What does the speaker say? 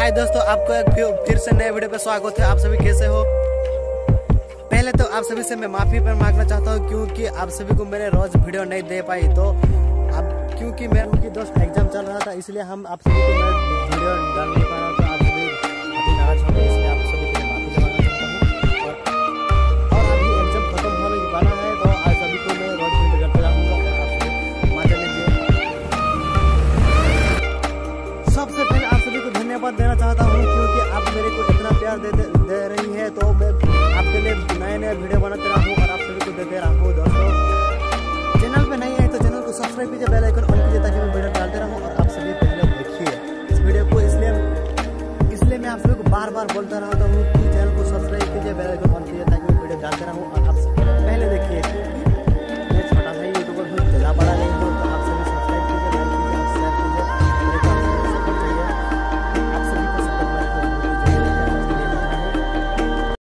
हाय दोस्तों आपको एक फिर, से नए वीडियो पे स्वागत है। आप सभी कैसे हो? पहले तो आप सभी से मैं माफ़ी पर मांगना चाहता हूँ क्योंकि आप सभी को मैंने रोज वीडियो नहीं दे पाई। तो अब क्योंकि मेरे उनकी दोस्त एग्ज़ाम चल रहा था इसलिए हम आप सभी को वीडियो डाल नहीं पा रहा तो धन्यवाद देना चाहता हूँ क्योंकि आप मेरे को इतना प्यार दे, दे, दे रही है तो मैं आपके लिए नए नए वीडियो बनाते रहा हूँ और आप सभी को देते रहा। हूँ दोस्तों चैनल पे नहीं है तो चैनल को सब्सक्राइब कीजिए बेल आइकन ऑन कीजिए ताकि मैं वीडियो डालते रहूँ और आप सभी पहले देखिए। इस वीडियो को इसलिए इसलिए मैं आप सभी को बार बार बोलता रहता हूँ कि चैनल को सब्सक्राइब कीजिए बेल आइकन